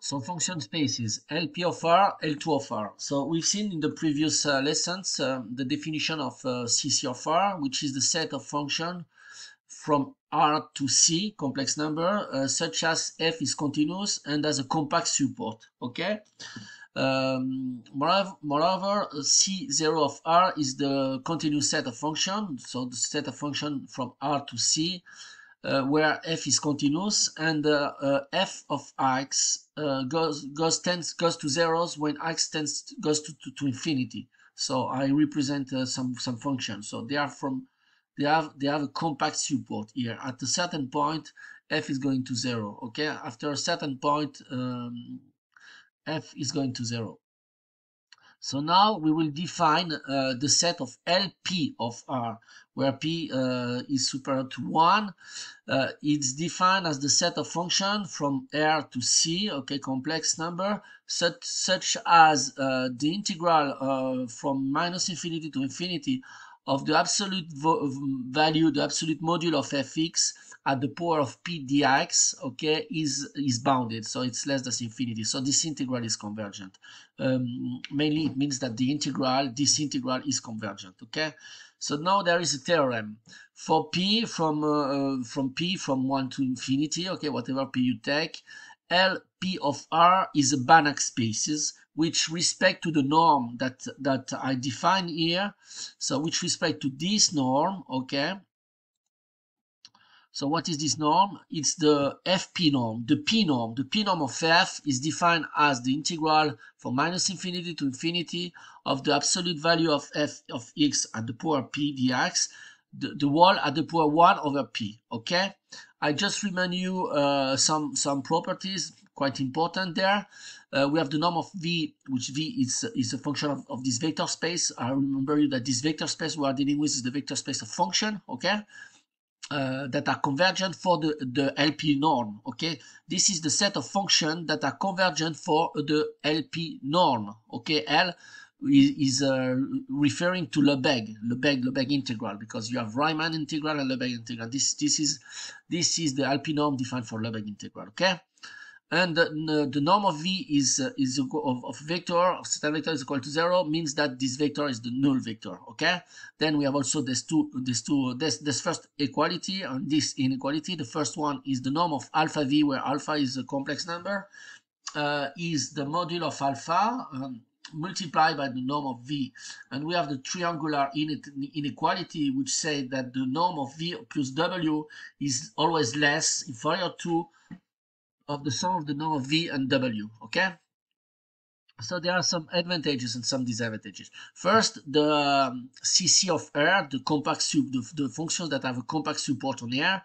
So function space is LP of R, L2 of R. So we've seen in the previous uh, lessons uh, the definition of uh, CC of R, which is the set of function from R to C, complex number, uh, such as f is continuous and has a compact support, okay? Um, moreover, moreover, C0 of R is the continuous set of function, so the set of function from R to C, uh, where f is continuous and uh, f of x uh, goes goes tends goes to zeros when x tends goes to, to, to, infinity. So I represent uh, some some function. So they are from they have they have a compact support here. At a certain point, f is going to zero. Okay, after a certain point, um, f is going to zero. So now we will define uh, the set of LP of R, where P uh, is superior to 1. Uh, it's defined as the set of function from R to C, okay, complex number, such, such as uh, the integral uh, from minus infinity to infinity of the absolute value, the absolute module of fx at the power of p dx, okay, is is bounded, so it's less than infinity. So this integral is convergent. Um, mainly, it means that the integral, this integral, is convergent. Okay. So now there is a theorem for p from uh, uh from p from one to infinity. Okay, whatever p you take, Lp of r is a Banach spaces which respect to the norm that that I define here. So which respect to this norm, okay. So what is this norm? It's the fp norm, the p norm. The p norm of f is defined as the integral from minus infinity to infinity of the absolute value of f of x at the power p dx, the, the wall at the power 1 over p, okay? I just remind you uh, some, some properties quite important there. Uh, we have the norm of v, which v is, is a function of, of this vector space. I remember you that this vector space we are dealing with is the vector space of function, okay? Uh, that are convergent for the, the LP norm, okay? This is the set of functions that are convergent for the LP norm, okay? L is, uh, referring to Lebesgue, Lebesgue, Lebesgue integral, because you have Riemann integral and Lebesgue integral. This, this is, this is the LP norm defined for Lebesgue integral, okay? And the, the norm of v is uh, is of, of vector of certain vector is equal to zero means that this vector is the null vector okay? Then we have also this two this two this this first equality and this inequality. The first one is the norm of alpha v where alpha is a complex number uh, is the module of alpha um, multiplied by the norm of v. And we have the triangular inequality which say that the norm of v plus w is always less inferior to of the sum of the norm of v and w, okay? So there are some advantages and some disadvantages. First, the um, CC of R, the compact the, the, functions that have a compact support on R,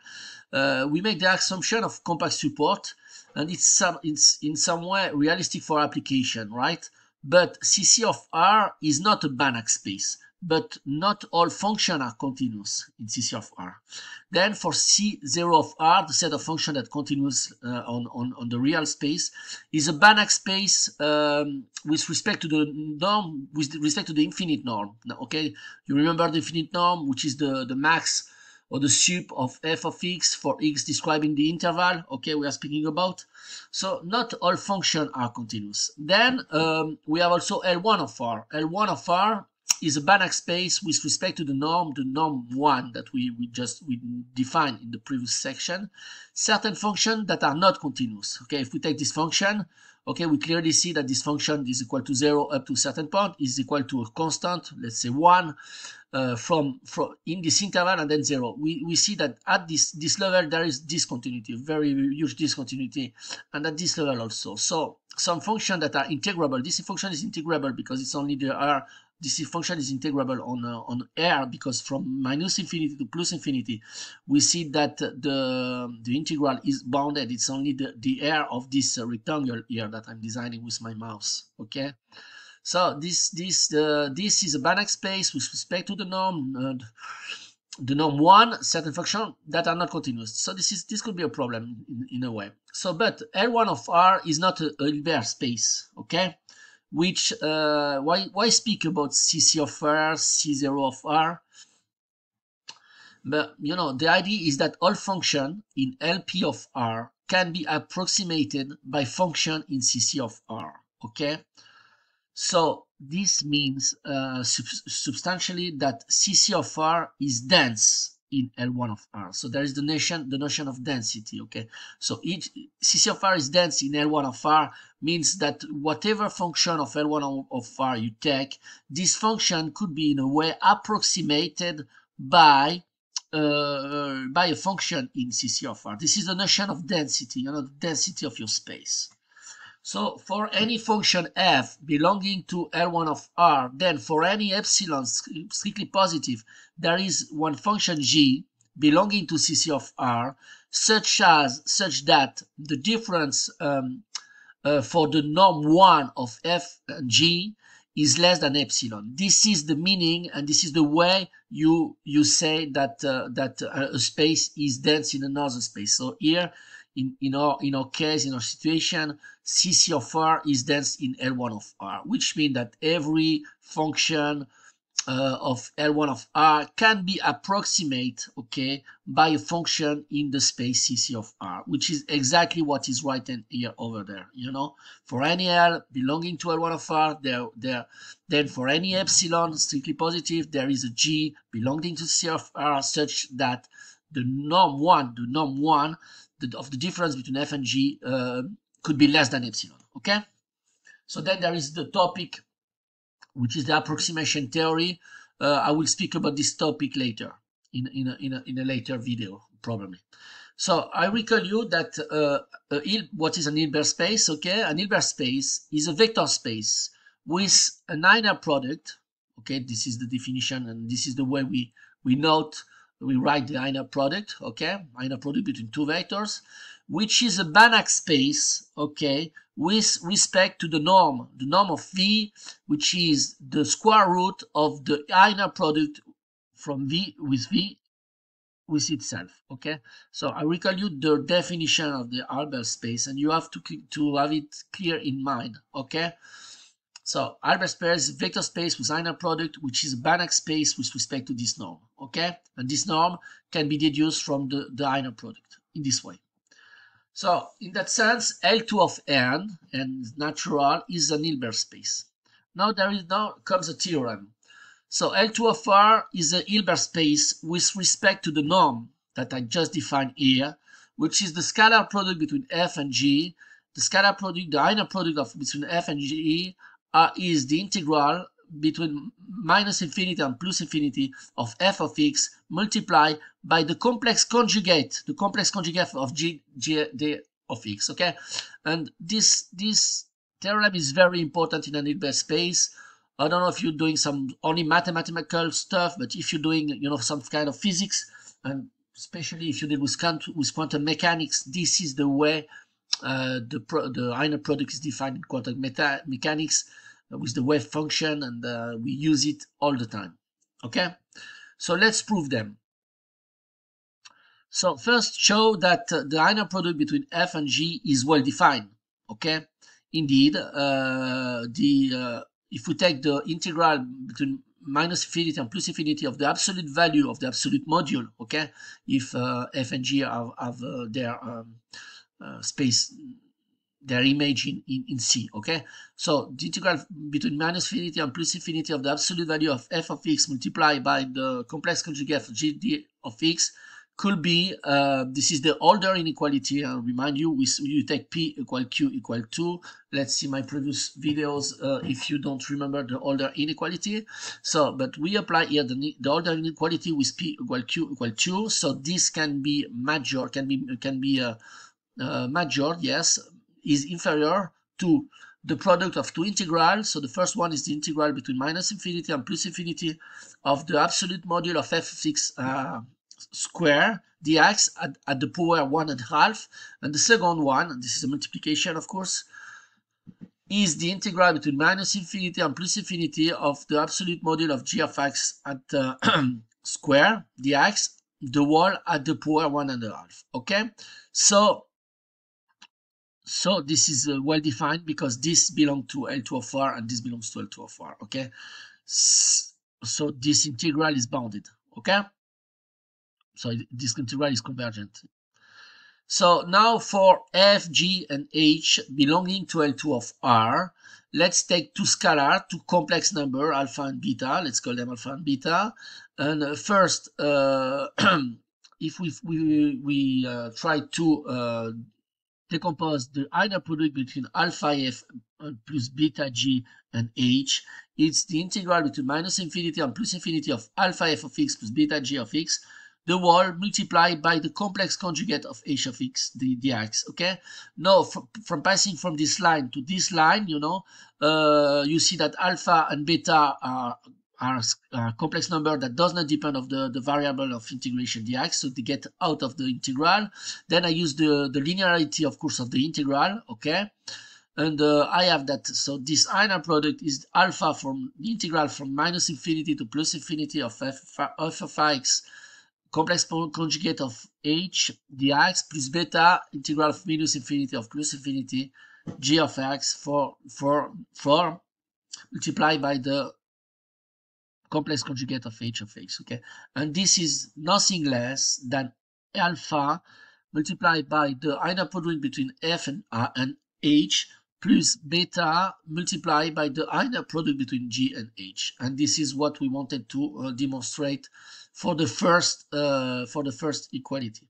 uh, we make the assumption of compact support, and it's some it's in some way realistic for application, right? But CC of R is not a Banach space but not all functions are continuous in CC of R. Then for C0 of R, the set of functions that continues uh, on, on, on the real space is a Banach space um, with respect to the norm, with respect to the infinite norm. Okay, you remember the infinite norm, which is the, the max or the sup of f of x for x describing the interval, okay, we are speaking about. So not all functions are continuous. Then um, we have also L1 of R. L1 of R is a Banach space with respect to the norm, the norm 1 that we, we just we defined in the previous section. Certain functions that are not continuous. Okay, if we take this function, okay, we clearly see that this function is equal to 0 up to a certain point, is equal to a constant, let's say 1, uh, from, from in this interval and then 0. We, we see that at this, this level there is discontinuity, very huge discontinuity, and at this level also. So some function that are integrable, this function is integrable because it's only the r this function is integrable on uh, on R because from minus infinity to plus infinity, we see that the the integral is bounded. It's only the the R of this uh, rectangle here that I'm designing with my mouse. Okay. So this this uh, this is a Banach space with respect to the norm. Uh, the norm one certain function that are not continuous. So this is this could be a problem in, in a way. So but L1 of R is not a, a Hilbert space. Okay which uh, why why speak about CC of R, C0 of R? But you know the idea is that all function in LP of R can be approximated by function in CC of R. Okay, so this means uh, sub substantially that CC of R is dense in L1 of R. So there is the notion, the notion of density, okay? So each CC of R is dense in L1 of R means that whatever function of L1 of R you take, this function could be in a way approximated by uh, by a function in CC of R. This is the notion of density, you know, the density of your space. So for any function f belonging to L1 of R, then for any epsilon strictly positive, there is one function g belonging to CC of R, such as such that the difference um, uh, for the norm 1 of f and g is less than epsilon. This is the meaning, and this is the way you you say that uh, that uh, a space is dense in another space. So here in, in, our, in our case, in our situation, CC of R is dense in L1 of R, which means that every function uh, of L1 of R can be approximate, okay, by a function in the space CC of R, which is exactly what is written here over there, you know. For any L belonging to L1 of R, there, there, then for any epsilon strictly positive, there is a G belonging to CC of R such that the norm 1, the norm 1 the, of the difference between f and g uh, could be less than epsilon, okay? So then there is the topic, which is the approximation theory. Uh, I will speak about this topic later, in, in, a, in, a, in a later video, probably. So I recall you that uh, what is an Hilbert space, okay? An Hilbert space is a vector space with an inner product, okay? This is the definition and this is the way we, we note we write the inner product, okay, inner product between two vectors, which is a Banach space, okay, with respect to the norm, the norm of V, which is the square root of the inner product from V with V with itself, okay? So I recall you the definition of the Hilbert space, and you have to, to have it clear in mind, okay? So Hilbert space is vector space with inner product, which is a Banach space with respect to this norm. Okay, and this norm can be deduced from the, the inner product in this way. So in that sense, L2 of n and natural is an Hilbert space. Now there is now comes a theorem. So L2 of R is a Hilbert space with respect to the norm that I just defined here, which is the scalar product between f and g. The scalar product, the inner product of between f and g uh, is the integral between minus infinity and plus infinity of f of x multiplied by the complex conjugate, the complex conjugate of g, g d of x, okay? And this, this theorem is very important in an Hilbert space. I don't know if you're doing some only mathematical stuff, but if you're doing, you know, some kind of physics, and especially if you deal with, with quantum mechanics, this is the way uh, the, pro the inner product is defined in quantum mechanics with the wave function and uh, we use it all the time. Okay, so let's prove them. So first show that uh, the inner product between f and g is well defined. Okay, indeed, uh, the uh, if we take the integral between minus infinity and plus infinity of the absolute value of the absolute module, okay, if uh, f and g have, have uh, their um, space their image in, in, in C, okay? So the integral between minus infinity and plus infinity of the absolute value of f of x multiplied by the complex conjugate of gd of x could be, uh, this is the Hölder inequality, I'll remind you, we, you take p equal q equal 2. Let's see my previous videos uh, if you don't remember the Hölder inequality. So, but we apply here the, the Hölder inequality with p equal q equal 2. So this can be major, can be, can be uh, uh major, yes, is inferior to the product of two integrals. So the first one is the integral between minus infinity and plus infinity of the absolute module of f of x uh, square dx at, at the power one and a half. And the second one, and this is a multiplication of course, is the integral between minus infinity and plus infinity of the absolute module of g of x at uh, square dx, the wall at the power one and a half. Okay, so so this is uh, well defined because this belongs to L2 of R and this belongs to L2 of R, okay? So this integral is bounded, okay? So this integral is convergent. So now for f, g, and h belonging to L2 of R, let's take two scalar, two complex number, alpha and beta. Let's call them alpha and beta. And uh, first, uh, if we we we uh, try to uh, decompose the inner product between alpha f plus beta g and h, it's the integral between minus infinity and plus infinity of alpha f of x plus beta g of x the wall multiplied by the complex conjugate of h of x, the dx, okay? Now, from, from passing from this line to this line, you know, uh, you see that alpha and beta are, are a complex number that does not depend of the, the variable of integration dx, so they get out of the integral. Then I use the, the linearity, of course, of the integral, okay? And uh, I have that, so this inner product is alpha from the integral from minus infinity to plus infinity of f, f of x complex conjugate of h dx plus beta integral of minus infinity of plus infinity g of x for for for multiplied by the complex conjugate of h of x okay and this is nothing less than alpha multiplied by the inner product between f and, and h plus beta multiplied by the inner product between g and h and this is what we wanted to uh, demonstrate for the first uh, for the first equality.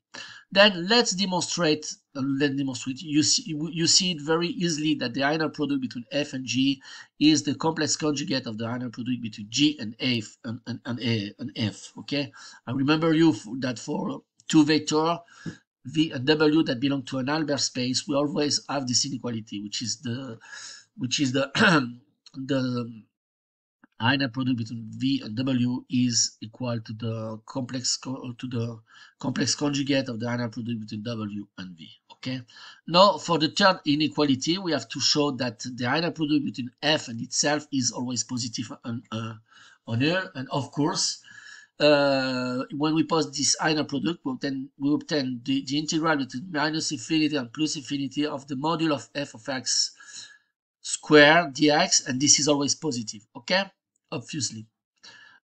Then let's demonstrate. Let's demonstrate. You see, you see it very easily that the inner product between f and g is the complex conjugate of the inner product between g and f and, and, and, a, and f. Okay, I remember you that for two vector v and w that belong to an Hilbert space, we always have this inequality, which is the which is the the inner product between v and w is equal to the complex to the complex conjugate of the inner product between w and v okay? Now for the third inequality we have to show that the inner product between f and itself is always positive on uh, on here and of course uh, when we post this inner product we obtain we obtain the, the integral between minus infinity and plus infinity of the module of f of x square dx and this is always positive okay obviously.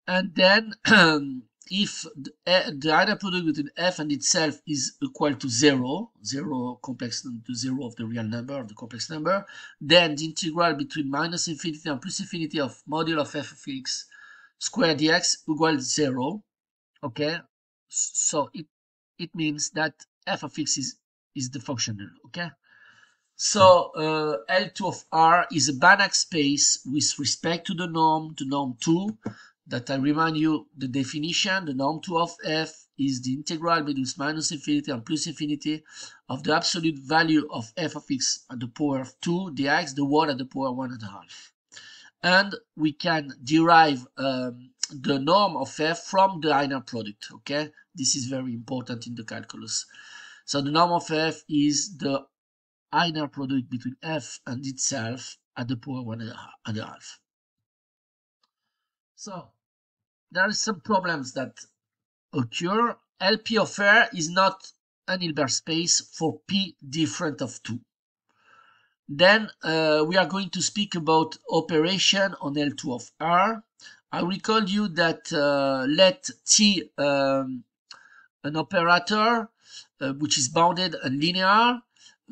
And then if the, eh, inner product between f and itself is equal to zero, zero complex to zero of the real number, of the complex number, then the integral between minus infinity and plus infinity of module of f of x squared dx equals zero. Okay, so it it means that f of x is is the functional. Okay. So uh, L2 of R is a Banach space with respect to the norm, the norm 2, that I remind you the definition, the norm 2 of f is the integral between minus infinity and plus infinity of the absolute value of f of x at the power of 2 dx, the one at the power one and a half. And we can derive um, the norm of f from the inner product, okay? This is very important in the calculus. So the norm of f is the inner product between f and itself at the power one and a half. So there are some problems that occur. LP of R is not an Hilbert space for P different of 2. Then uh, we are going to speak about operation on L2 of R. I recall you that uh, let T um, an operator uh, which is bounded and linear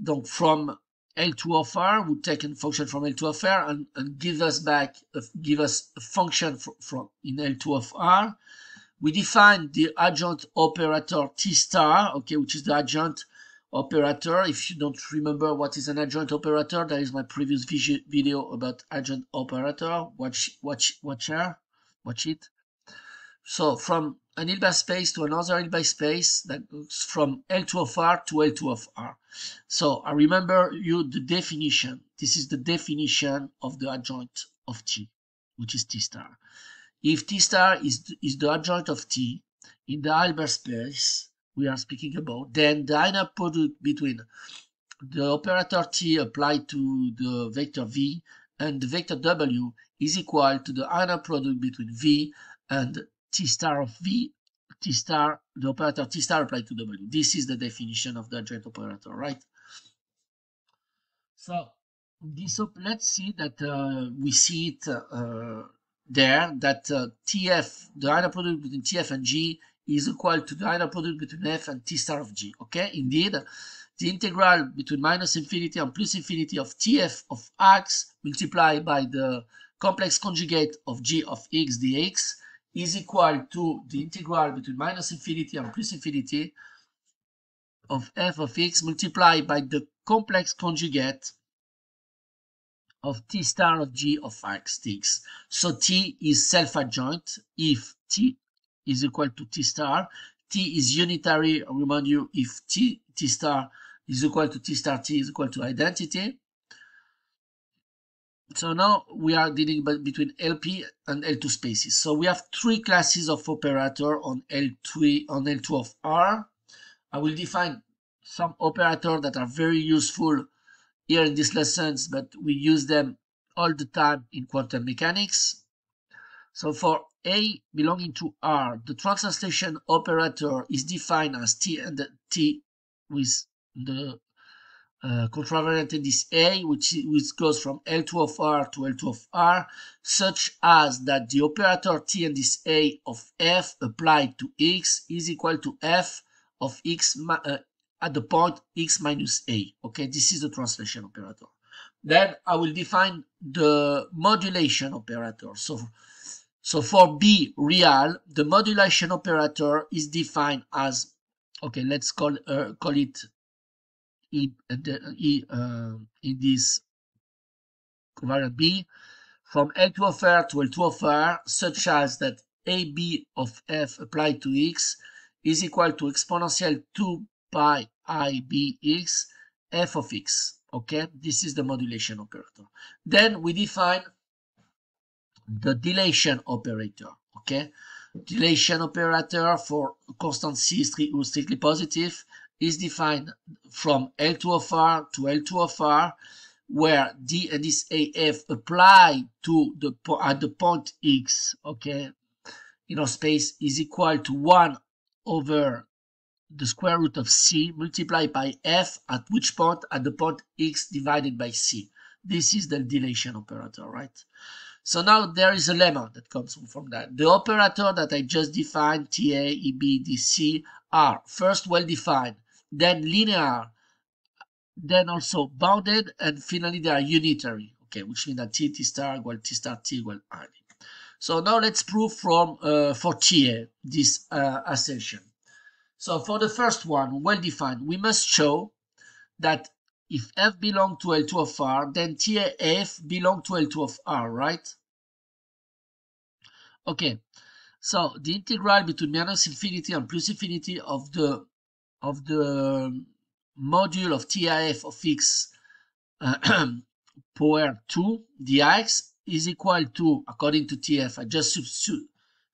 donc from L2 of R would take a function from L2 of R and, and give us back, uh, give us a function from, from in L2 of R. We define the adjoint operator T star, okay, which is the adjoint operator. If you don't remember what is an adjoint operator, that is my previous video about adjoint operator. Watch, watch, watch here, watch it. So from an Hilbert space to another Hilbert space that goes from L2 of R to L2 of R. So I remember you the definition. This is the definition of the adjoint of T, which is T star. If T star is, is the adjoint of T in the Hilbert space we are speaking about, then the inner product between the operator T applied to the vector V and the vector W is equal to the inner product between V and T star of V, T star, the operator T star applied to W. This is the definition of the adjoint operator, right? So this let's see that uh, we see it uh, there that uh, TF, the inner product between TF and G is equal to the inner product between f and t star of g. Okay, indeed, the integral between minus infinity and plus infinity of tf of x multiplied by the complex conjugate of g of x dx is equal to the integral between minus infinity and plus infinity of f of x multiplied by the complex conjugate of t star of g of x dx. So t is self-adjoint if t is equal to t star. t is unitary, I remind you, if t, t star is equal to t star t is equal to identity. So now we are dealing between LP and L2 spaces. So we have three classes of operator on L3 on L2 of R. I will define some operators that are very useful here in these lessons, but we use them all the time in quantum mechanics. So for A belonging to R, the translation operator is defined as T and T with the uh, contravariant indice A, which, which goes from L2 of R to L2 of R, such as that the operator T and this A of F applied to X is equal to F of X uh, at the point X minus A. Okay, this is the translation operator. Then I will define the modulation operator. So, so for B real, the modulation operator is defined as, okay, let's call, uh, call it in, in, uh, uh um, in this covariant B from L2 of R to L2 of R such as that AB of F applied to X is equal to exponential 2 pi IBX f of X. Okay, this is the modulation operator. Then we define the dilation operator. Okay, dilation operator for constant C is uh, strictly positive is defined from L2 of R to L2 of R, where D and this AF apply to the at the point X, okay, in our space is equal to 1 over the square root of C multiplied by F at which point at the point X divided by C. This is the dilation operator, right? So now there is a lemma that comes from that. The operator that I just defined, TA, EB, DC, are first well defined then linear, then also bounded, and finally they are unitary, okay, which means that t, t star equal t star t equal i. So now let's prove from uh, for TA this uh, assertion. So for the first one, well defined, we must show that if f belong to L2 of R, then TAF belong to L2 of R, right? Okay, so the integral between minus infinity and plus infinity of the of the module of TIF of x uh, power 2 dx is equal to, according to TF, I just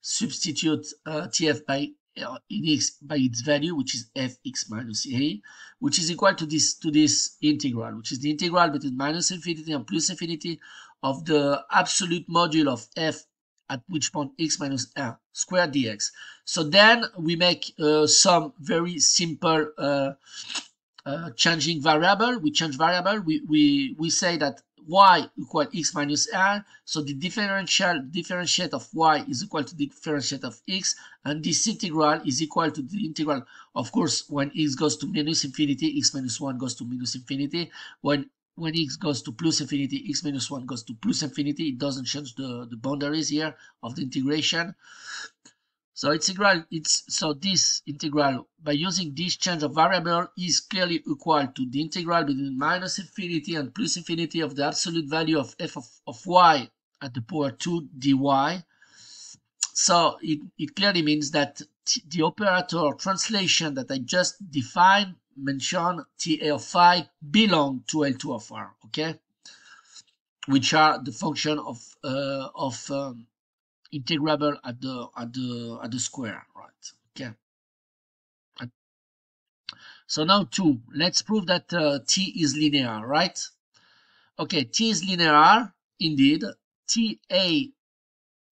substitute uh, TF by uh, in x by its value, which is fx minus a, which is equal to this to this integral, which is the integral between minus infinity and plus infinity of the absolute module of f at which point x minus r squared dx. So then we make uh, some very simple uh, uh, changing variable. We change variable. We, we, we say that y equal x minus r. So the differential differentiate of y is equal to the differentiate of x. And this integral is equal to the integral, of course, when x goes to minus infinity, x minus 1 goes to minus infinity. When when x goes to plus infinity, x minus 1 goes to plus infinity. It doesn't change the, the boundaries here of the integration. So it's integral, it's so this integral by using this change of variable is clearly equal to the integral between minus infinity and plus infinity of the absolute value of f of, of y at the power 2 dy. So it, it clearly means that the operator translation that I just defined mention TA of phi belong to L2 of R, okay? Which are the function of uh, of um, integrable at the at the at the square, right? Okay. So now two. Let's prove that uh, T is linear, right? Okay, T is linear indeed. TA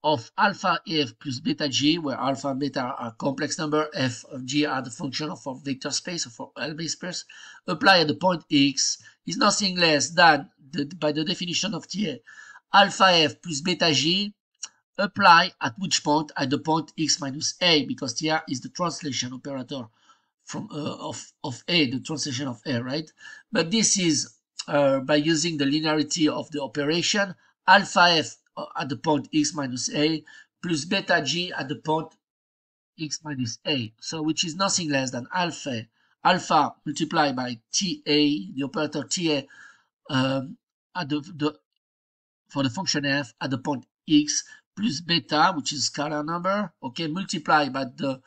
of alpha f plus beta g, where alpha and beta are complex number, f of g are the function of our vector space or for L space, apply at the point x is nothing less than, the, by the definition of TA, alpha f plus beta g apply at which point? At the point x minus a because TR is the translation operator from uh, of of a the translation of a right? But this is uh, by using the linearity of the operation alpha f at the point x minus a plus beta g at the point x minus a so which is nothing less than alpha alpha multiplied by ta the operator ta um, at the, the for the function f at the point x plus beta, which is scalar number, okay, multiplied by the,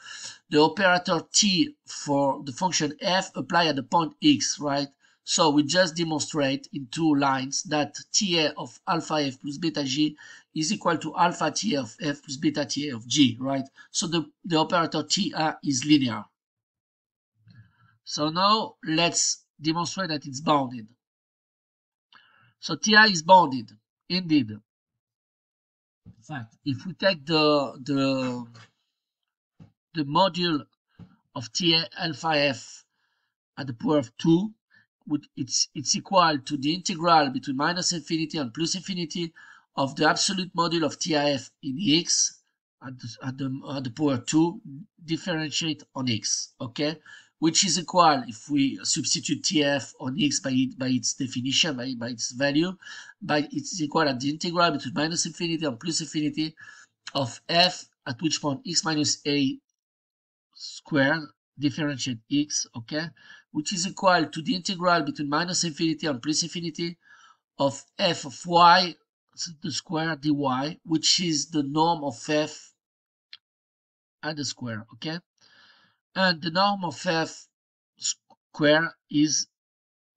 the operator t for the function f applied at the point x, right? So we just demonstrate in two lines that ta of alpha f plus beta g is equal to alpha ta of f plus beta ta of g, right? So the, the operator ta is linear. So now let's demonstrate that it's bounded. So ti is bounded, indeed. In fact, if we take the the the module of T alpha f at the power of 2, it's, it's equal to the integral between minus infinity and plus infinity of the absolute module of TIF in x at the, at the, at the power 2 differentiate on x, okay? which is equal if we substitute TF on x by, it, by its definition, by, by its value, by it's equal at the integral between minus infinity and plus infinity of f at which point x minus a squared differentiate x, okay, which is equal to the integral between minus infinity and plus infinity of f of y the square dy, which is the norm of f and the square, okay? and the norm of f square is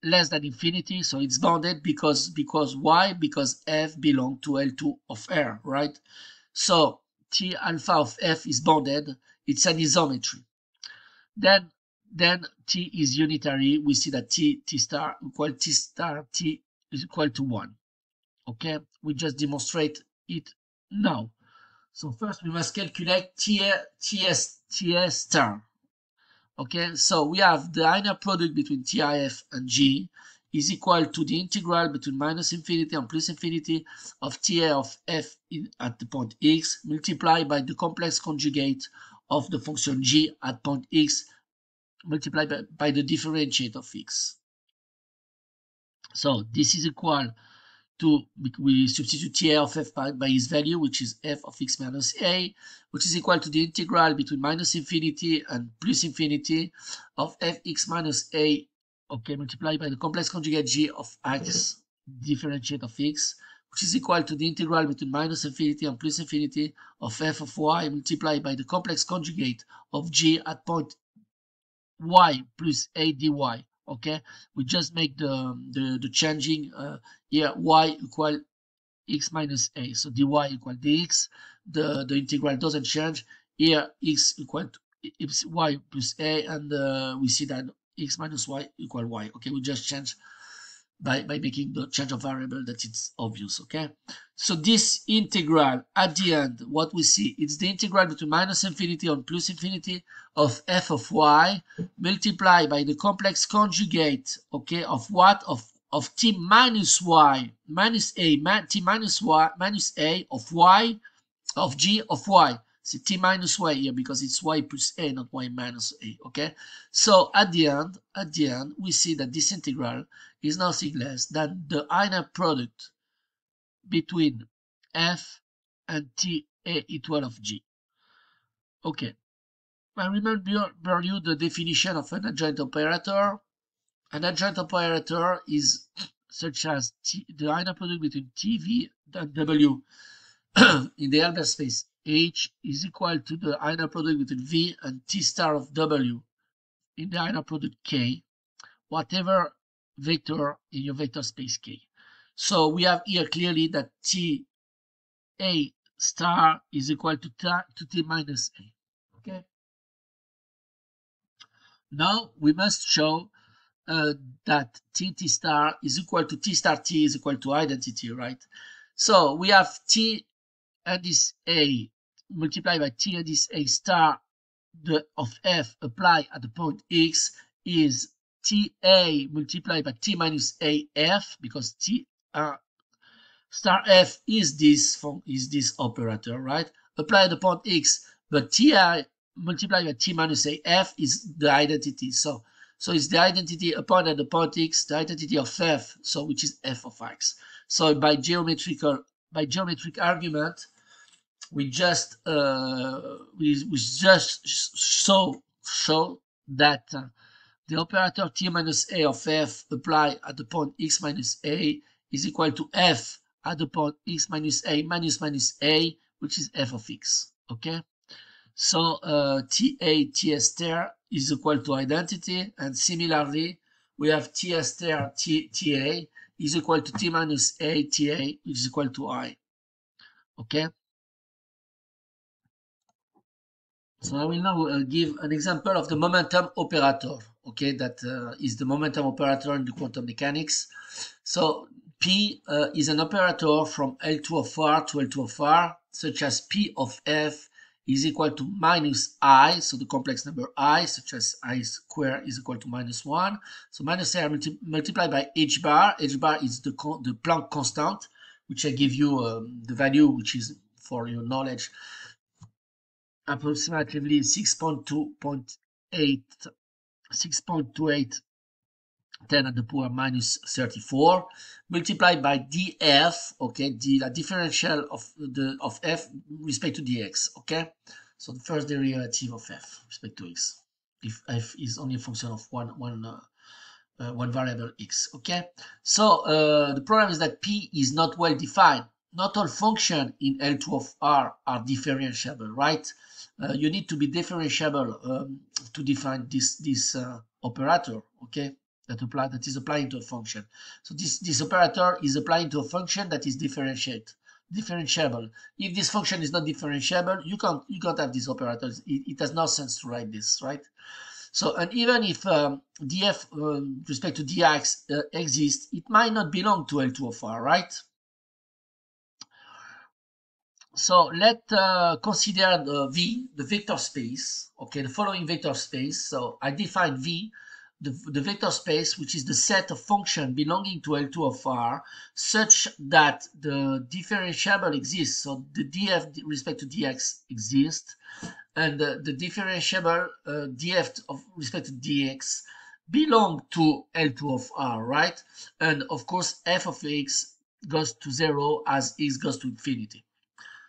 less than infinity so it's bounded because because why because f belong to l2 of r right so t alpha of f is bounded it's an isometry then then t is unitary. We see that t t star equal t star t is equal to 1 okay? We just demonstrate it now. So first we must calculate t ts ts star. Okay, so we have the inner product between TIF and G is equal to the integral between minus infinity and plus infinity of TA of f in, at the point x multiplied by the complex conjugate of the function g at point x multiplied by, by the differentiate of x. So this is equal to we substitute t of f by, by its value which is f of x minus a which is equal to the integral between minus infinity and plus infinity of fx minus a okay multiplied by the complex conjugate g of x differentiate of x which is equal to the integral between minus infinity and plus infinity of f of y multiplied by the complex conjugate of g at point y plus a dy okay? We just make the the, the changing uh, here y equal x minus a. So dy equal dx the the integral doesn't change. Here x equal to y plus a and uh, we see that x minus y equal y okay? We just change by, by making the change of variable that it's obvious, okay? So this integral, at the end, what we see, it's the integral between minus infinity and plus infinity of f of y multiplied by the complex conjugate, okay, of what? Of, of t minus y, minus a, t minus y, minus a of y, of g of y. See t minus y here because it's y plus a, not y minus a, okay? So at the end, at the end, we see that this integral is nothing less than the inner product between f and t a equal of g. Okay. I remember you the definition of an adjoint operator. An adjoint operator is such as t, the inner product between tv and w in the Hilbert space H is equal to the inner product between V and T star of W in the inner product K, whatever vector in your vector space K. So we have here clearly that T A star is equal to T, to T minus A. Okay. Now we must show uh, that T T star is equal to T star T is equal to identity, right? So we have T and this A multiplied by t and this a star the of f applied at the point x is ta multiplied by t minus a f because t uh, star f is this from is this operator, right? Apply at the point x, but ti multiplied by t minus a f is the identity. So so it's the identity upon at the point x, the identity of f, so which is f of x. So by geometrical by geometric argument, we just uh, we, we just show show that uh, the operator t minus a of f applied at the point x minus a is equal to f at the point x minus a minus minus a, which is f of x. Okay, so uh, ta t star is equal to identity, and similarly we have t star t ta is equal to t minus a ta, which is equal to i. Okay. So I will now uh, give an example of the momentum operator, okay, that uh, is the momentum operator in the quantum mechanics. So P uh, is an operator from L2 of R to L2 of R, such as P of F is equal to minus I, so the complex number I, such as I square is equal to minus 1. So minus I multi multiplied by H bar. H bar is the, the Planck constant, which I give you um, the value, which is for your knowledge, approximately 6.2.8 6.28 10 at the power minus 34 multiplied by df okay the, the differential of the of f respect to dx okay? So the first derivative of f respect to x if f is only a function of one one uh, uh, one variable x okay? So uh, the problem is that p is not well defined not all functions in L2 of R are differentiable, right? Uh, you need to be differentiable um, to define this this uh, operator, okay? That apply that is applying to a function. So this this operator is applying to a function that is differentiate differentiable. If this function is not differentiable, you can't you can't have these operators. It, it has no sense to write this, right? So and even if um, df um, respect to dx uh, exists, it might not belong to L2 of R, right? So let's uh, consider the V, the vector space, okay, the following vector space. So I define V, the, the vector space, which is the set of function belonging to L2 of R, such that the differentiable exists. So the df respect to dx exists, and the, the differentiable uh, df of respect to dx belong to L2 of R, right? And of course, f of x goes to zero as x goes to infinity.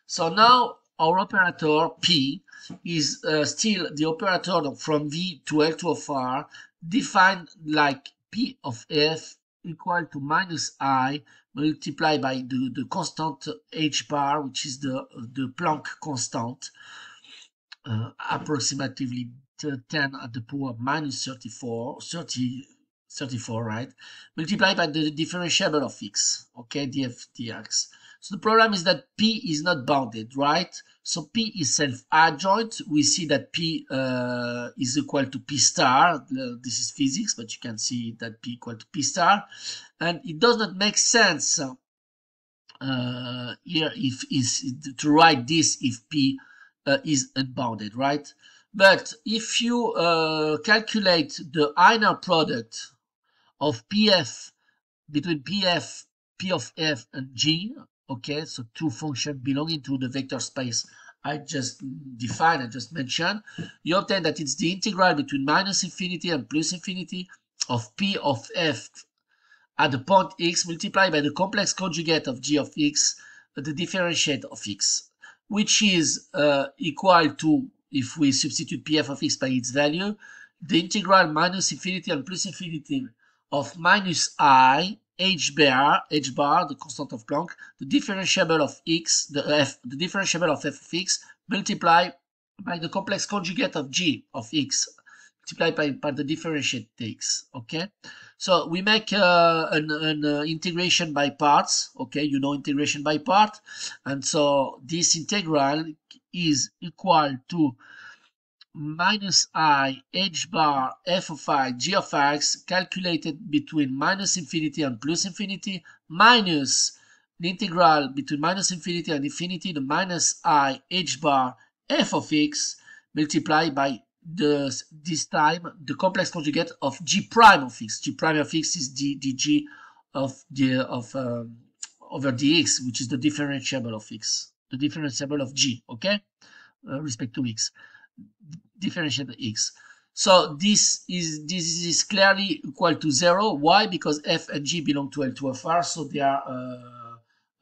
So now our operator P is uh, still the operator from V to L2 of R defined like P of F equal to minus I multiplied by the, the constant H bar, which is the, the Planck constant, uh, approximately 10 at the power minus 34, 30, 34, right? Multiplied by the differentiable of x, okay, df dx. So the problem is that P is not bounded, right? So P is self-adjoint. We see that P uh, is equal to P star. Uh, this is physics, but you can see that P equal to P star. And it does not make sense uh, here if is to write this if P uh, is unbounded, right? But if you uh, calculate the inner product of PF between PF, P of F and G, okay so two functions belonging to the vector space I just defined I just mentioned. You obtain that it's the integral between minus infinity and plus infinity of p of f at the point x multiplied by the complex conjugate of g of x the differentiate of x which is uh, equal to if we substitute pf of x by its value the integral minus infinity and plus infinity of minus i h bar, h bar, the constant of Planck, the differentiable of x, the f, the differentiable of f of x, multiplied by the complex conjugate of g of x, multiplied by, by the differentiate x. Okay, so we make uh, an, an uh, integration by parts. Okay, you know integration by part, and so this integral is equal to minus i h bar f of i g of x calculated between minus infinity and plus infinity minus the integral between minus infinity and infinity the minus i h bar f of x multiplied by the this time the complex conjugate of g prime of x. G prime of x is the, the g of the of um, over dx, which is the differentiable of x, the differentiable of g, okay, uh, respect to x, differentiable x. So this is this is clearly equal to zero. Why? Because f and g belong to L2FR, so they are uh,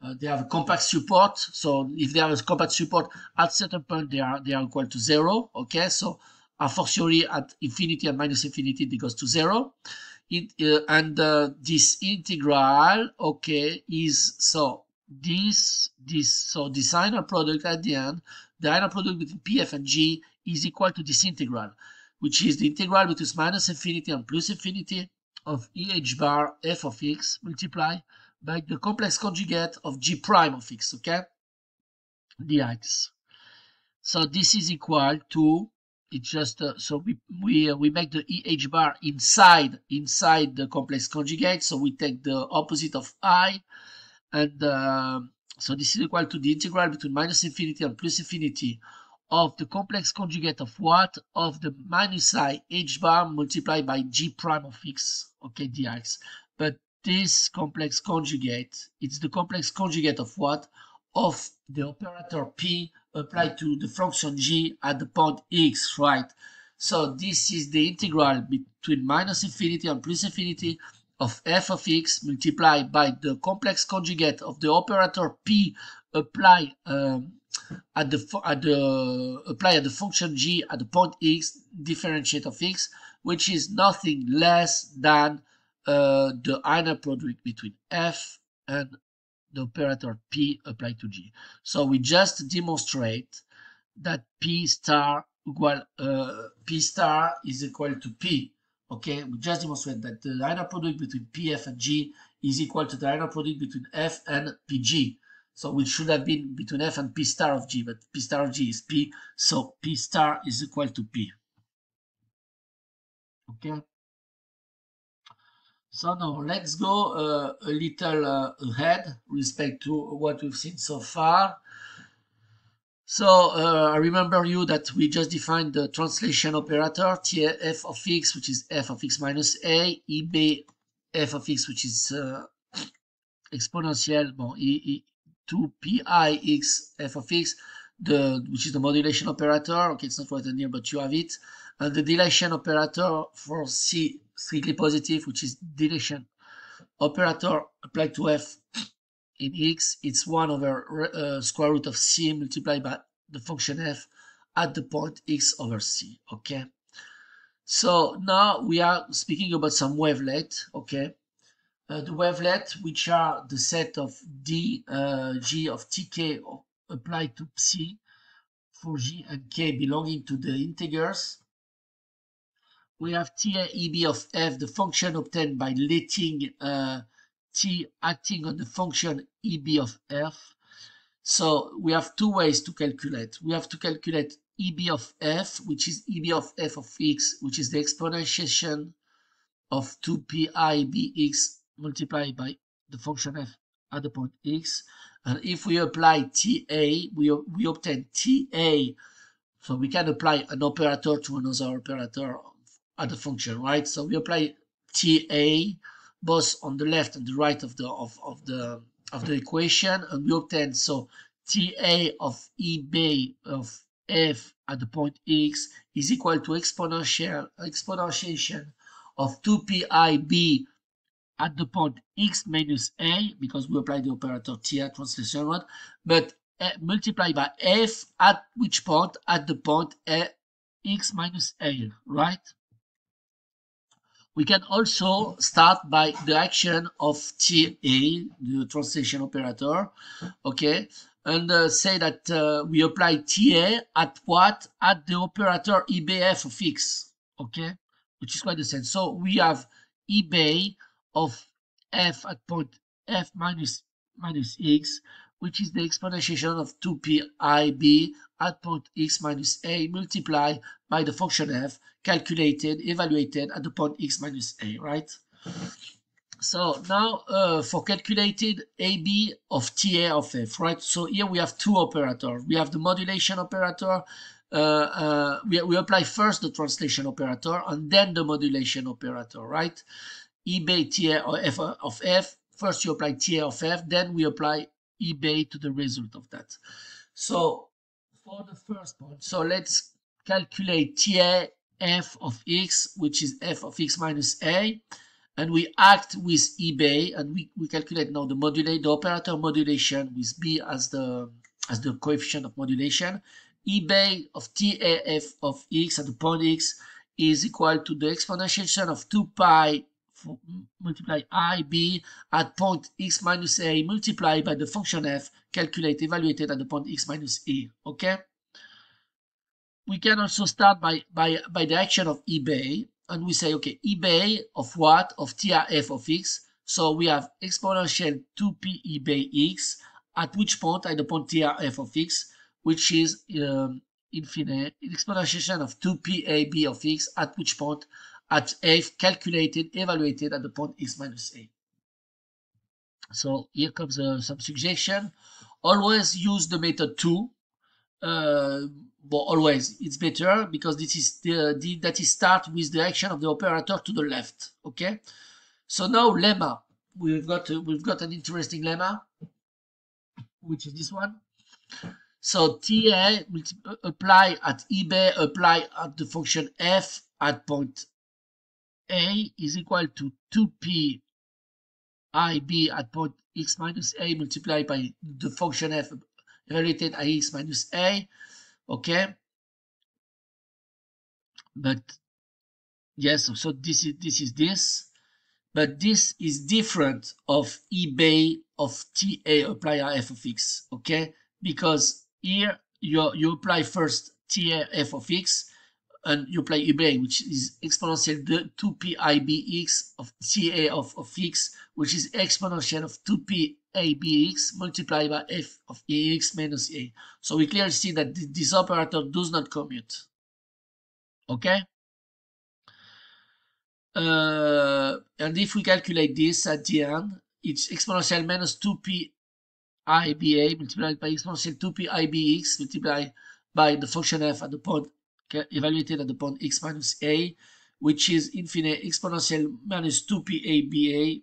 uh, they have a compact support. So if they have a compact support at certain point, they are they are equal to zero. Okay, so a fortiori at infinity and minus infinity, it goes to zero. It, uh, and uh, this integral, okay, is so this this so this inner product at the end, the inner product between pf and g is equal to this integral which is the integral between minus infinity and plus infinity of e h bar f of x multiplied by the complex conjugate of g prime of x, okay? dx. So this is equal to it's just uh, so we we uh, we make the eh bar inside inside the complex conjugate. So we take the opposite of i, and uh, so this is equal to the integral between minus infinity and plus infinity of the complex conjugate of what? Of the minus i h bar multiplied by g prime of x, okay, dx. But this complex conjugate, it's the complex conjugate of what? Of the operator p applied to the function g at the point x, right? So this is the integral between minus infinity and plus infinity of f of x multiplied by the complex conjugate of the operator p applied um, at the at the apply at the function g at the point x differentiate of x which is nothing less than uh, the inner product between f and the operator p applied to g. So we just demonstrate that p star equal uh, p star is equal to p okay? We just demonstrate that the inner product between pf and g is equal to the inner product between f and pg so which should have been between f and p star of g, but p star of g is p, so p star is equal to p. Okay. So now let's go uh, a little uh, ahead respect to what we've seen so far. So uh, I remember you that we just defined the translation operator TF of x, which is f of x minus a, eb f of x, which is uh, exponential, bon, e, e, to pi x f of x, the which is the modulation operator. Okay, it's not written here, but you have it. And the dilation operator for C strictly positive, which is dilation operator applied to f in x. It's 1 over uh, square root of c multiplied by the function f at the point x over c. Okay. So now we are speaking about some wavelet. Okay uh, the wavelet, which are the set of d, uh, g of tk applied to psi for g and k belonging to the integers. We have ta eb of f, the function obtained by letting uh, t acting on the function eb of f. So we have two ways to calculate. We have to calculate eb of f, which is eb of f of x, which is the exponentiation of 2pi bx multiplied by the function f at the point x. And if we apply TA, we, we obtain TA. So we can apply an operator to another operator at the function, right? So we apply TA both on the left and the right of the of, of the of the equation, and we obtain so TA of EB of f at the point x is equal to exponential exponentiation of 2 pi b at the point x minus a, because we apply the operator t translation one, but uh, multiply by f at which point? At the point uh, x minus a, right? We can also start by the action of TA, the translation operator, okay, and uh, say that uh, we apply TA at what? At the operator EBF of x, okay, which is quite the same. So we have EB of f at point f minus minus x, which is the exponentiation of 2 pi b at point x minus a multiplied by the function f calculated, evaluated at the point x minus a, right? So now uh, for calculated AB of TA of f, right? So here we have two operators. We have the modulation operator. Uh, uh, we, we apply first the translation operator and then the modulation operator, right? EB TA of f, of f first you apply TA of f, then we apply E bay to the result of that. So for the first point, so let's calculate TA f of x, which is f of x minus a, and we act with E bay, and we, we calculate now the modulate, the operator modulation with b as the as the coefficient of modulation. E bay of TAF of x at the point x is equal to the exponential of 2 pi multiply ib at point x minus a multiplied by the function f calculated evaluated at the point x minus a okay? We can also start by by by the action of E bay and we say okay E bay of what? Of trf of x. So we have exponential 2p E bay x at which point? At the point trf of x which is um, infinite exponentiation of 2p a b of x at which point at f calculated, evaluated at the point x minus a. So here comes uh, some suggestion. Always use the method 2. Uh, but always it's better because this is the, the that is start with the action of the operator to the left. Okay. So now lemma. We've got uh, we've got an interesting lemma, which is this one. So TA apply at E bay, apply at the function f at point a is equal to 2p ib at point x minus a multiplied by the function f related at x minus a okay? But yes so this is this is this. But this is different of E bay of ta apply f of x okay? Because here you you apply first ta f of x and you apply Ibray, which is exponential 2p ibx of ca of, of x, which is exponential of 2p abx multiplied by f of ax minus a. So we clearly see that this operator does not commute. Okay? Uh, and if we calculate this at the end, it's exponential minus 2p iba multiplied by exponential 2p ibx multiplied by the function f at the point evaluated at the point x minus a, which is infinite exponential minus 2p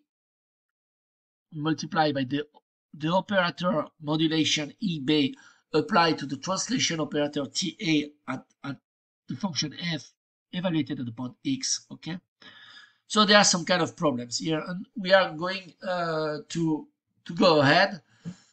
multiplied by the, the operator modulation e bay applied to the translation operator ta at, at the function f evaluated at the point x, okay? So there are some kind of problems here, and we are going uh, to, to go ahead.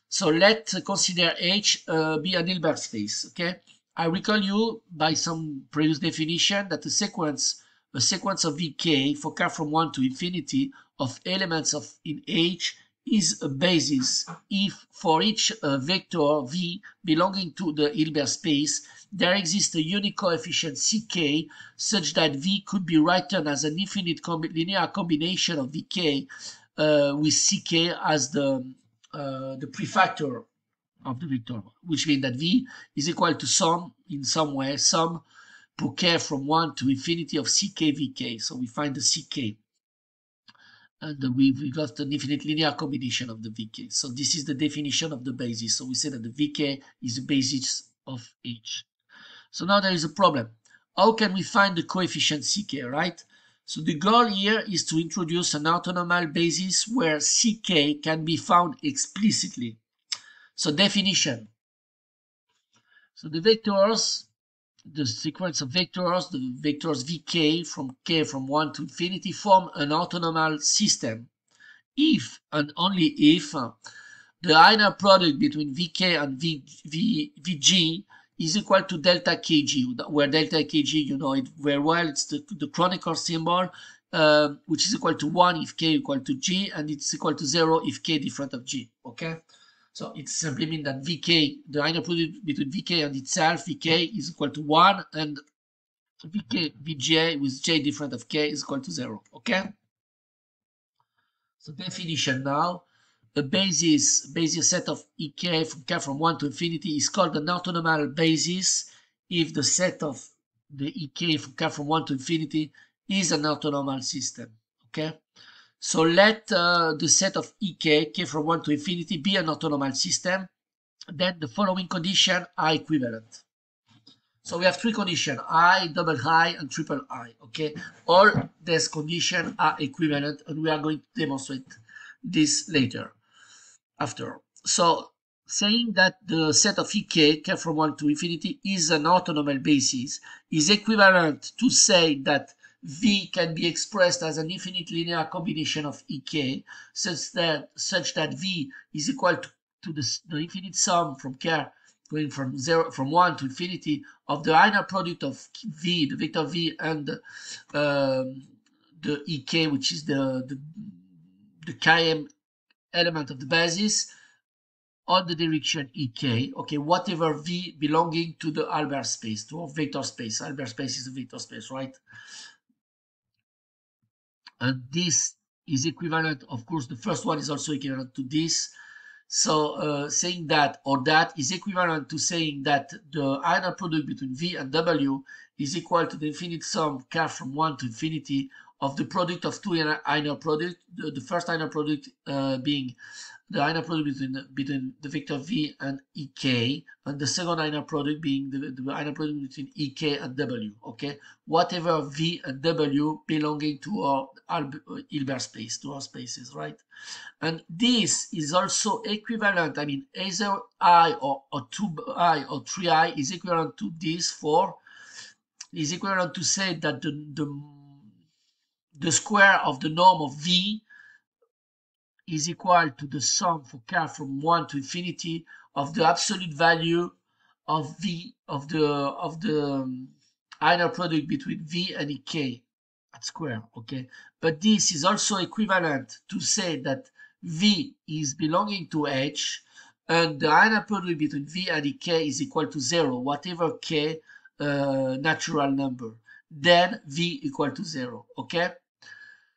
So let's consider H uh, be an Hilbert space, okay? I recall you by some previous definition that a sequence a sequence of vk for k from 1 to infinity of elements of in H is a basis if for each uh, vector v belonging to the Hilbert space there exists a unique coefficient ck such that v could be written as an infinite com linear combination of vk uh, with ck as the uh, the prefactor of the vector, which means that v is equal to sum in some way, sum k from 1 to infinity of ck vk. So we find the ck. And we, we got an infinite linear combination of the vk. So this is the definition of the basis. So we say that the vk is the basis of h. So now there is a problem. How can we find the coefficient ck, right? So the goal here is to introduce an orthonormal basis where ck can be found explicitly. So definition. So the vectors, the sequence of vectors, the vectors vk from k from 1 to infinity form an orthonormal system if and only if the inner product between vk and v, v, vg is equal to delta kg, where delta kg, you know it very well, it's the, the Kronecker symbol, uh, which is equal to 1 if k equal to g, and it's equal to 0 if k different of g, okay? So it simply means that Vk, the inner product between Vk and itself, Vk is equal to 1 and Vk, Vj with j different of k is equal to 0. Okay? So definition now. A basis, basis set of ek from k from 1 to infinity is called an orthonormal basis if the set of the ek from k from 1 to infinity is an orthonormal system. Okay? So let uh, the set of ek, k from 1 to infinity, be an orthonormal system. Then the following condition are equivalent. So we have three conditions, i, double i, and triple i, okay? All these conditions are equivalent, and we are going to demonstrate this later, after. So saying that the set of ek, k from 1 to infinity, is an orthonormal basis is equivalent to say that V can be expressed as an infinite linear combination of ek such that such that V is equal to, to the, the infinite sum from k going from zero from one to infinity of the inner product of V, the vector V and um, the ek, which is the, the the km element of the basis on the direction ek, okay, whatever v belonging to the Hilbert space, to a vector space. Hilbert space is a vector space, right? And this is equivalent of course the first one is also equivalent to this. So uh, saying that or that is equivalent to saying that the inner product between v and w is equal to the infinite sum k from 1 to infinity of the product of two inner product the, the first inner product uh, being the inner product between between the vector v and ek, and the second inner product being the, the inner product between ek and w. Okay, whatever v and w belonging to our uh, Hilbert space, to our spaces, right? And this is also equivalent. I mean, either i or, or two i or three i is equivalent to this for is equivalent to say that the the the square of the norm of v is equal to the sum for k from 1 to infinity of the absolute value of v of the of the um, inner product between v and k at square okay? But this is also equivalent to say that v is belonging to h and the inner product between v and k is equal to zero whatever k uh, natural number. Then v equal to zero okay?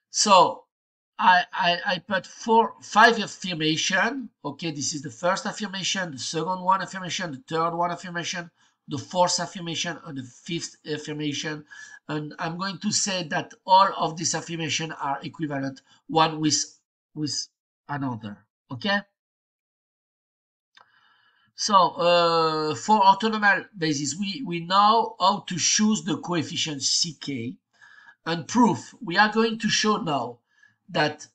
So I, I, I put four, five affirmation. Okay, this is the first affirmation, the second one affirmation, the third one affirmation, the fourth affirmation, and the fifth affirmation. And I'm going to say that all of these affirmation are equivalent one with, with another. Okay? So uh, for orthonormal basis, we, we know how to choose the coefficient ck and proof. We are going to show now that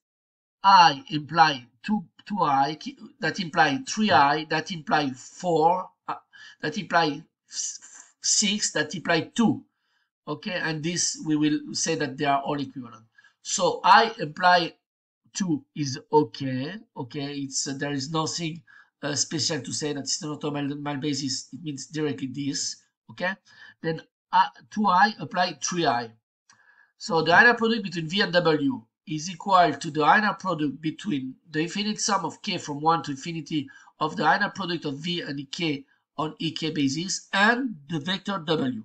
i imply 2 2i that imply 3i that imply 4 uh, that imply 6 that imply 2 okay? And this we will say that they are all equivalent. So i imply 2 is okay. Okay? It's uh, there is nothing uh, special to say that it's not a mal basis it means directly this. Okay? Then uh, 2i apply 3i so the inner product between v and w is equal to the inner product between the infinite sum of k from 1 to infinity of the inner product of v and k on ek basis and the vector w.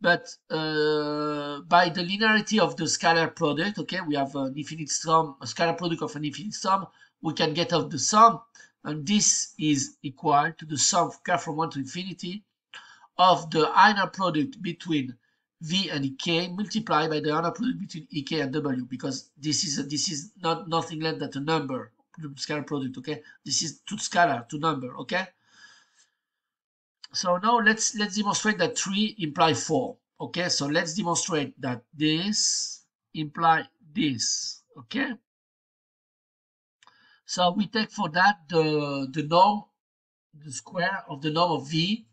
But uh, by the linearity of the scalar product, okay, we have an infinite sum, a scalar product of an infinite sum, we can get out the sum, and this is equal to the sum of k from 1 to infinity of the inner product between v and ek multiplied by the inner product between ek and w because this is a, this is not nothing less than a number scalar product okay? This is to scalar to number okay? So now let's let's demonstrate that 3 imply 4 okay? So let's demonstrate that this imply this okay? So we take for that the the norm the square of the norm of v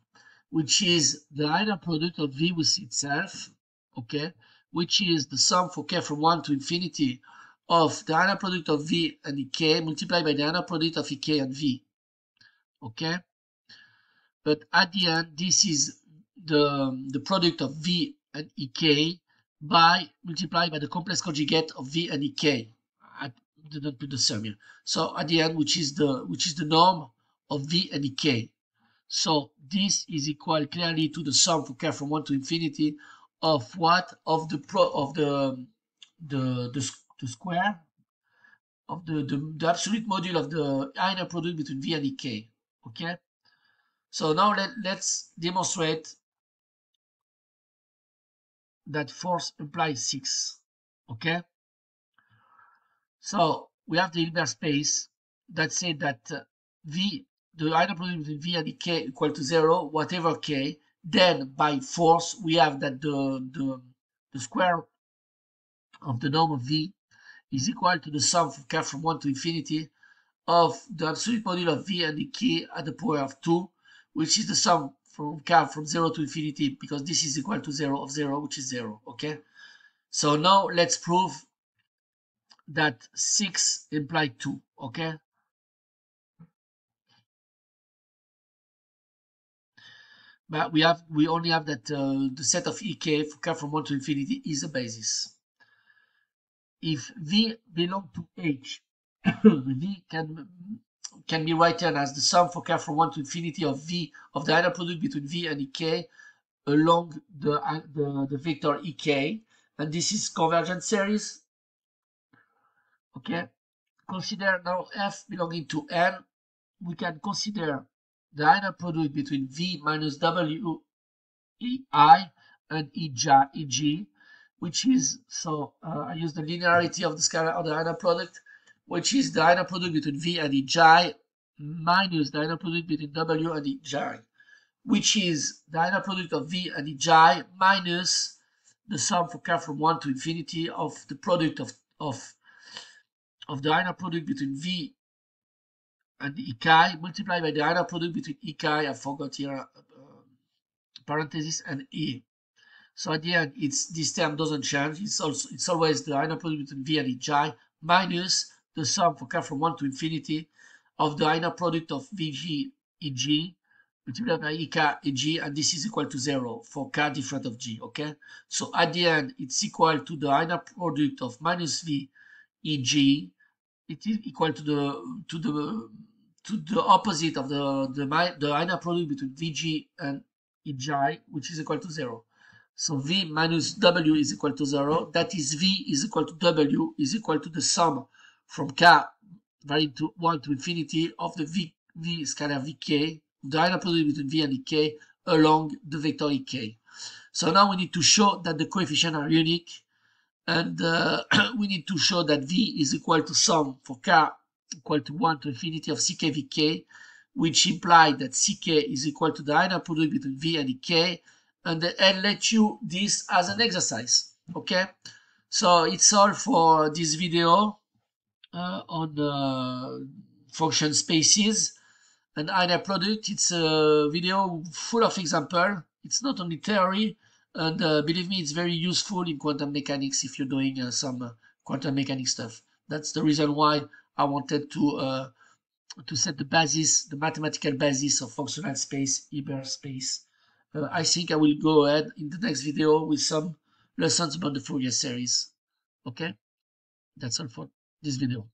which is the inner product of v with itself, okay, which is the sum for k from 1 to infinity of the inner product of v and ek multiplied by the inner product of ek and v, okay? But at the end, this is the, the product of v and ek by multiplied by the complex conjugate of v and ek. I did not put the sum here. So at the end, which is the which is the norm of v and ek. So this is equal clearly to the sum for k from 1 to infinity of what? Of the pro of the the the, the square of the, the, the absolute module of the inner product between v and ek. Okay? So now let, let's demonstrate that force implies 6. Okay? So we have the Hilbert space that said that uh, v the inner product between v and k equal to 0, whatever k, then by force we have that the, the, the square of the norm of v is equal to the sum from k from 1 to infinity of the absolute modulo of v and the k at the power of 2, which is the sum from k from 0 to infinity because this is equal to 0 of 0, which is 0, okay? So now let's prove that 6 imply 2, okay? But we have we only have that uh, the set of ek for k from 1 to infinity is a basis. If v belong to h, v can can be written as the sum for k from 1 to infinity of v of the inner product between v and ek along the, the, the vector ek and this is convergent series. Okay. Consider now f belonging to n. We can consider the inner product between v minus w e i and e g which is so uh, i use the linearity of the scalar of the inner product which is the inner product between v and e j minus the inner product between w and e j which is the inner product of v and e j minus the sum for k from 1 to infinity of the product of, of, of the inner product between v and ek multiplied by the inner product between ek, I forgot here, uh, parenthesis, and e. So at the end, it's this term doesn't change. It's also it's always the inner product between v and ej minus the sum for k from 1 to infinity of the inner product of vg eg multiplied by ek eg, and this is equal to 0 for k different of g, okay? So at the end, it's equal to the inner product of minus v eg, it is equal to the to the to the opposite of the the, the inner product between vg and ej, which is equal to 0. So v minus w is equal to 0. That is v is equal to w is equal to the sum from k varying to 1 to infinity of the v, v scalar vk the inner product between v and ek along the vector ek. So now we need to show that the coefficients are unique and uh, we need to show that v is equal to sum for k equal to 1 to infinity of ck vk which implies that ck is equal to the inner product between v and ek and, and let you this as an exercise okay so it's all for this video uh, on uh, function spaces and inner product. It's a video full of example. It's not only theory, and uh, believe me, it's very useful in quantum mechanics if you're doing uh, some quantum mechanics stuff. That's the reason why I wanted to uh, to set the basis, the mathematical basis of functional space, Hilbert space. Uh, I think I will go ahead in the next video with some lessons about the Fourier series. Okay, that's all for this video.